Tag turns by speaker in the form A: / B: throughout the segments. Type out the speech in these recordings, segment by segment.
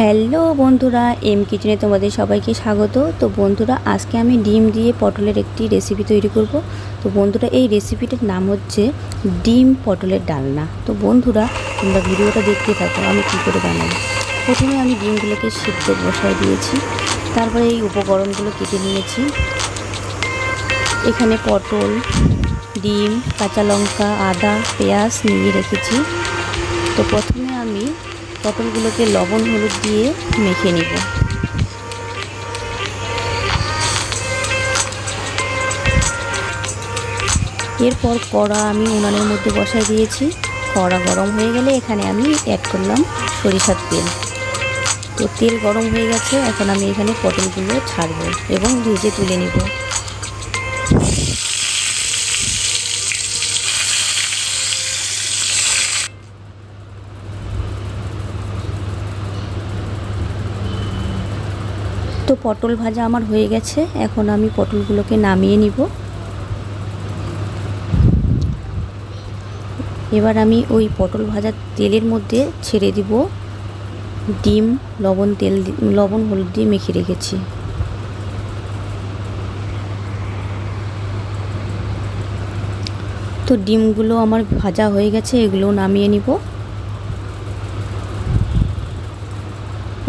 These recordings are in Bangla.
A: হ্যালো বন্ধুরা, এম কিচেনে তোমাদের সবাইকে স্বাগত। তো বন্ধুরা, আজকে আমি ডিম দিয়ে পটলের একটি রেসিপি তৈরি করব। তো বন্ধুরা, এই রেসিপিটার নাম হচ্ছে ডিম পটলের ডালনা। তো বন্ধুরা, তোমরা ভিডিওটা দেখতে থাকো, আমি কী করে বানাই প্রথমে আমি ডিমগুলোকে সিদ্ধ বসায় দিয়েছি। তারপরে এই উপকরণগুলো কেটে নিয়েছি। এখানে পটল, ডিম, কাঁচা লঙ্কা, আদা, পেঁয়াজ নিয়ে রেখেছি। তো প্রথমে আমি পটলগুলোকে লবণ হলুদ দিয়ে মেখে নিব। এরপর কড়া আমি উনানের মধ্যে বসাই দিয়েছি। কড়া গরম হয়ে গেলে এখানে আমি অ্যাড করলাম সরিষার তেল। তো তেল গরম হয়ে গেছে, এখন আমি এখানে পটলগুলো ছাড়বো এবং ভেজে তুলে নিব। তো পটল ভাজা আমার হয়ে গেছে। এখন আমি পটলগুলোকে নামিয়ে নিব। এবার আমি ওই পটল ভাজার তেলের মধ্যে ছেড়ে দিব ডিম, লবণ তেল লবণ, হলুদ দিয়ে মেখে রেখেছি। তো ডিমগুলো আমার ভাজা হয়ে গেছে এগুলো নামিয়ে নিব।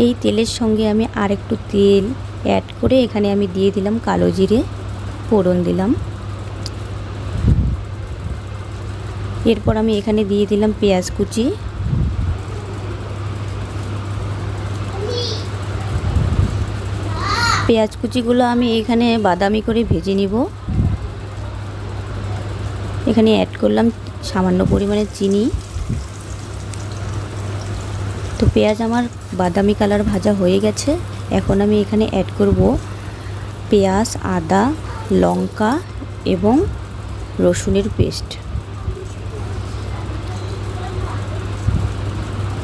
A: এই তেলের সঙ্গে আমি আর একটু তেল অ্যাড করে এখানে আমি দিয়ে দিলাম কালো জিরে, ফোড়ন দিলাম। এরপর আমি এখানে দিয়ে দিলাম পেঁয়াজ কুচি। পেঁয়াজ কুচিগুলো আমি এখানে বাদামি করে ভেজে নিব। এখানে অ্যাড করলাম সামান্য পরিমাণে চিনি। তো পেঁয়াজ আমার বাদামি কালার ভাজা হয়ে গেছে। এখন আমি এখানে অ্যাড করব পেঁয়াজ, আদা, লঙ্কা এবং রসুনের পেস্ট।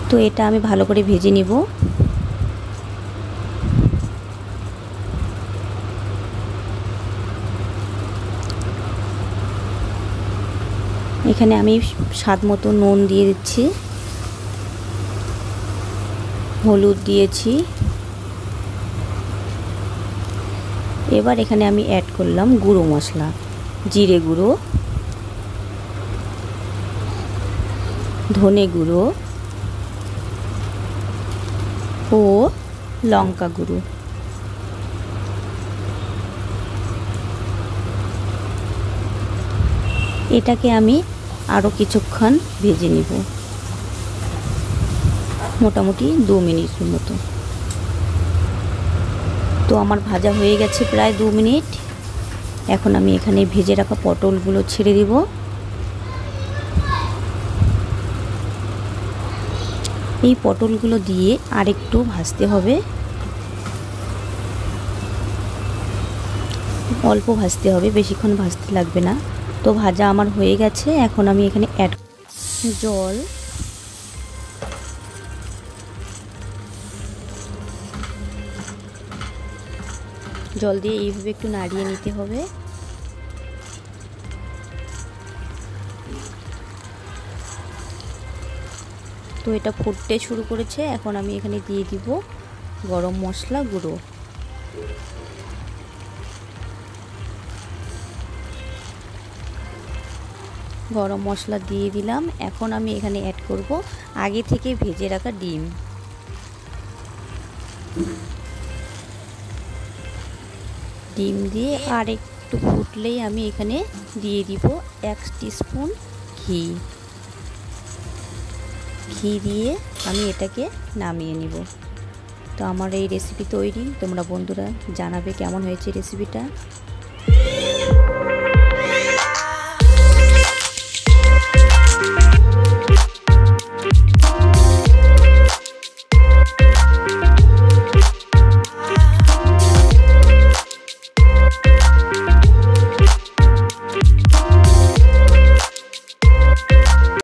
A: তো এটা আমি ভালো করে ভেজে নিব। এখানে আমি স্বাদ মতো নুন দিয়ে দিচ্ছি। হলুদ দিয়েছি। এবার এখানে আমি অ্যাড করলাম গুঁড়ো মশলা, জিরে গুঁড়ো, ধনে গুঁড়ো ও লঙ্কা গুঁড়ো। এটাকে আমি আরও কিছুক্ষণ ভেজে নিব। মোটামুটি দু মিনিটের মতো। তো আমার ভাজা হয়ে গেছে প্রায় দু মিনিট। এখন আমি এখানে ভেজে রাখা পটলগুলো ছেড়ে দিব। এই পটলগুলো দিয়ে আরেকটু ভাজতে হবে। অল্প ভাজতে হবে, বেশিক্ষণ ভাজতে লাগবে না। তো ভাজা আমার হয়ে গেছে। এখন আমি এখানে অ্যাড জল জল দিয়ে এইভাবে একটু নাড়িয়ে নিতে হবে। তো এটা ফুটতে শুরু করেছে, এখন আমি এখানে দিয়ে দিব গরম মশলা গুঁড়ো। গরম মশলা দিয়ে দিলাম, এখন আমি এখানে অ্যাড করব আগে থেকে ভেজে রাখা ডিম। ডিম দিয়ে আর একটু ফুটলেই আমি এখানে দিয়ে দিব এক স্পুন ঘি। ঘি দিয়ে আমি এটাকে নামিয়ে নিব। তো আমার এই রেসিপি তৈরি। তোমরা বন্ধুরা জানাবে কেমন হয়েছে রেসিপিটা